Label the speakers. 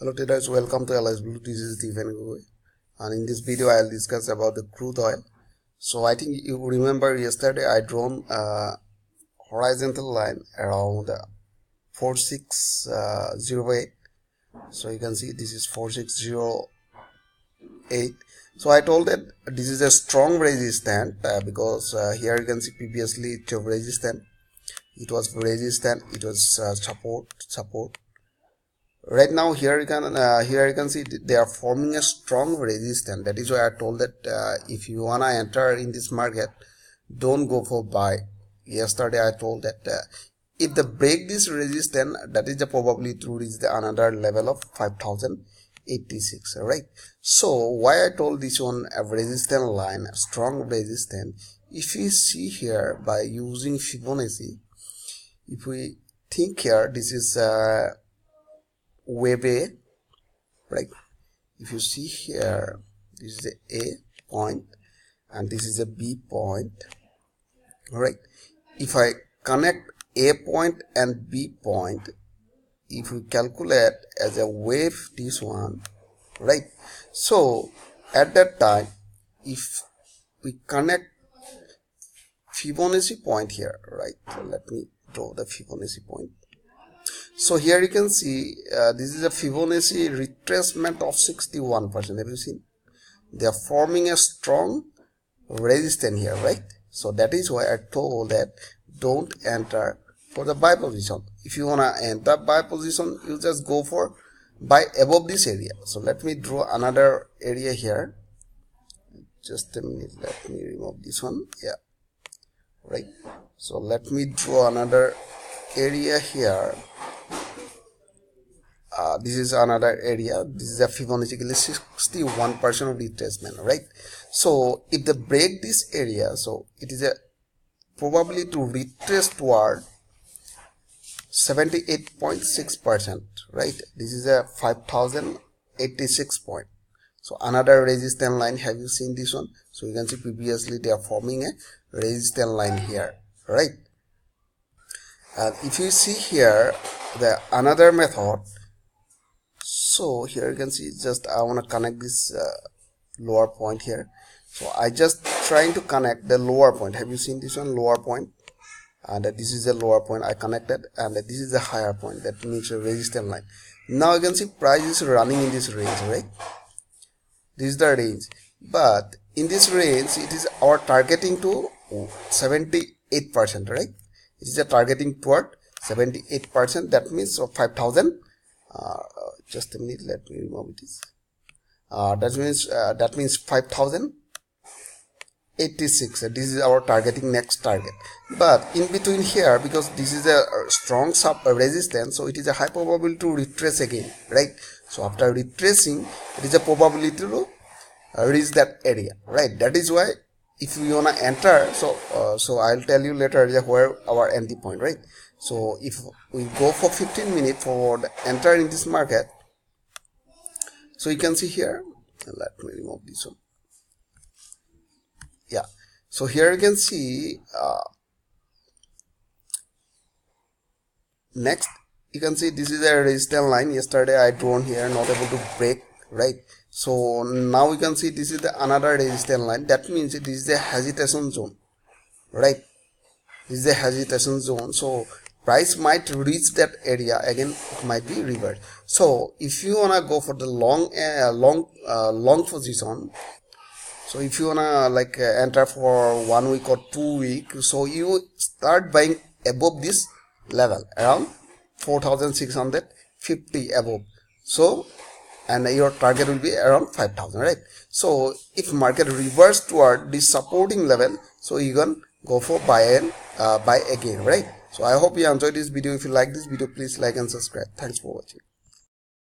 Speaker 1: Hello traders, welcome to Alice Blue. This is Stephen Gogoi. And in this video, I'll discuss about the crude oil. So I think you remember yesterday I drawn a horizontal line around 4608. So you can see this is 4608. So I told that this is a strong resistance uh, because uh, here you can see previously it was resistant. It was resistant. It was uh, support support right now here you can uh, here you can see they are forming a strong resistance. That is why i told that uh, if you wanna enter in this market don't go for buy. Yesterday i told that uh, if they break this resistance that is the probability to reach the another level of 5086 right? So why i told this one a resistance line a strong resistance if you see here by using fibonacci if we think here this is uh, wave A, right? If you see here, this is a A point and this is a B point, right? If I connect A point and B point, if we calculate as a wave this one, right? So at that time, if we connect Fibonacci point here, right? Let me draw the Fibonacci point so here you can see uh, this is a Fibonacci retracement of 61%. Have you seen? They are forming a strong resistance here, right? So that is why I told that don't enter for the buy position. If you wanna enter buy position, you just go for buy above this area. So let me draw another area here. Just a minute. Let me remove this one. Yeah. Right. So let me draw another area here this is another area this is a Fibonacci 61 percent of retracement right? So if they break this area so it is a probably to retrace toward 78.6 percent right? This is a 5086 point. So another resistance line have you seen this one? So you can see previously they are forming a resistance line here right? And if you see here the another method so here you can see just I want to connect this uh, lower point here. So I just trying to connect the lower point. Have you seen this one lower point? And this is the lower point I connected and this is the higher point that means a resistance line. Now you can see price is running in this range right? This is the range. But in this range it is our targeting to 78 percent right? It is a targeting toward 78 percent. That means so 5000 uh, just a minute let me remove this. Uh, that means uh, that means 5086 this is our targeting next target. But in between here because this is a strong sub resistance so it is a high probability to retrace again right? So after retracing it is a probability to uh, reach that area right? That is why if we wanna enter so uh, so i'll tell you later where our entry point right? So if we go for 15 minutes for the enter this market so you can see here let me remove this one. Yeah so here you can see uh, next you can see this is a resistance line. Yesterday i drawn here not able to break right? So now you can see this is the another resistance line. That means this is the hesitation zone right? This is the hesitation zone. So price might reach that area again it might be reversed so if you wanna go for the long uh, long uh, long position so if you wanna like uh, enter for one week or two week so you start buying above this level around 4650 above. So and your target will be around 5000 right? So if market reverse toward this supporting level so you can go for buy and uh, buy again right so i hope you enjoyed this video. If you like this video please like and subscribe. Thanks for watching